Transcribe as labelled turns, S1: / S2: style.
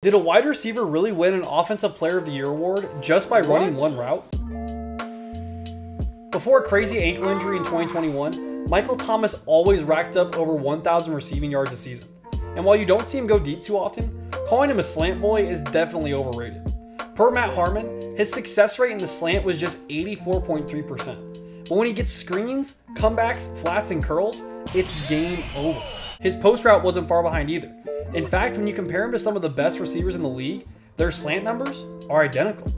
S1: Did a wide receiver really win an Offensive Player of the Year award just by running
S2: What?
S1: one route? Before a crazy ankle injury in 2021, Michael Thomas always racked up over 1,000 receiving yards a season. And while you don't see him go deep too often, calling him a slant boy is definitely overrated. Per Matt Harmon, his success rate in the slant was just 84.3%. But when he gets screens, comebacks, flats, and curls, it's game over. His post route wasn't far behind either. In fact, when you compare him to some of the best receivers in the league, their slant numbers are identical.